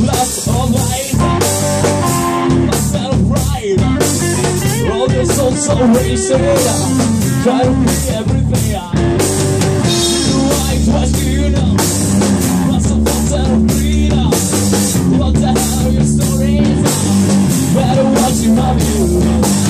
Lost out of pride. All so racing. Try to be everything. What do you know? Lost of thoughts and freedom. What the hell your stories? Better watch your you.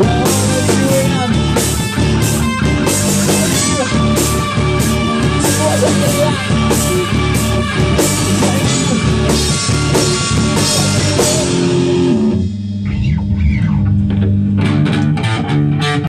Oh.